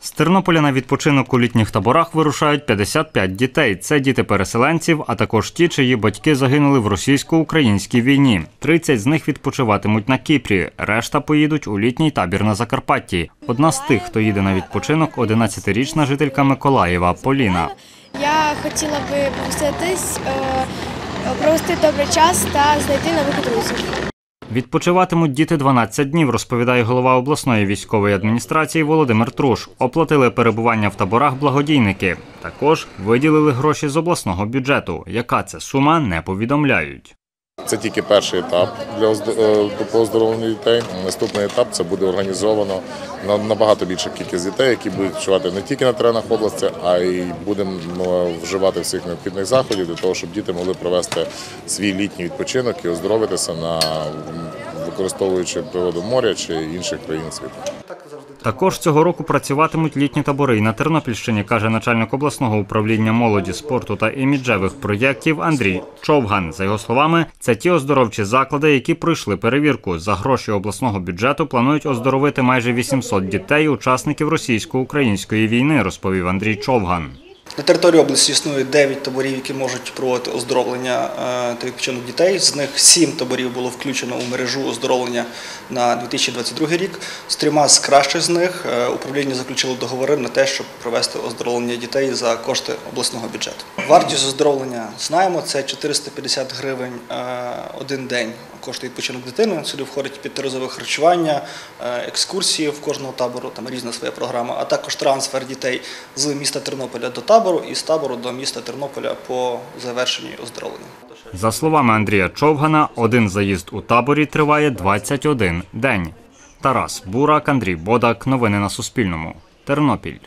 З Тернополя на відпочинок у літніх таборах вирушають 55 дітей. Це діти переселенців, а також ті, чиї батьки загинули в російсько-українській війні. 30 з них відпочиватимуть на Кіпрі. Решта поїдуть у літній табір на Закарпатті. Одна з тих, хто їде на відпочинок, 11-річна жителька Миколаєва Поліна. Я хотіла би повеселитись, е, провести добрий час та знайти нових друзів. Відпочиватимуть діти 12 днів, розповідає голова обласної військової адміністрації Володимир Труш. Оплатили перебування в таборах благодійники. Також виділили гроші з обласного бюджету. Яка це сума, не повідомляють. Це тільки перший етап для е, по оздоровленню дітей. Наступний етап це буде організовано на набагато більша кількість дітей, які будуть відчувати не тільки на теренах області, а й будемо ну, вживати всіх необхідних заходів для того, щоб діти могли провести свій літній відпочинок і оздоровитися на використовуючи природу моря чи інших країн світу. Також цього року працюватимуть літні табори і на Тернопільщині, каже начальник обласного управління молоді, спорту та іміджевих проєктів Андрій Човган. За його словами, це ті оздоровчі заклади, які пройшли перевірку. За гроші обласного бюджету планують оздоровити майже 800 дітей, учасників російсько-української війни, розповів Андрій Човган. На території області існує 9 таборів, які можуть проводити оздоровлення е, та відпочинок дітей. З них 7 таборів було включено у мережу оздоровлення на 2022 рік. З трьома з кращих з них е, управління заключило договори на те, щоб провести оздоровлення дітей за кошти обласного бюджету. Вартість оздоровлення знаємо, це 450 гривень е, один день. Кошти відпочинок дитини. Сюди входить п'ятиразове харчування, е, екскурсії в кожного табору, там різна своя програма, а також трансфер дітей з міста Тернополя до табору і з табору до міста Тернополя по завершенні оздоровлення. За словами Андрія Човгана, один заїзд у таборі триває 21 день. Тарас Бурак, Андрій Бодак. Новини на Суспільному. Тернопіль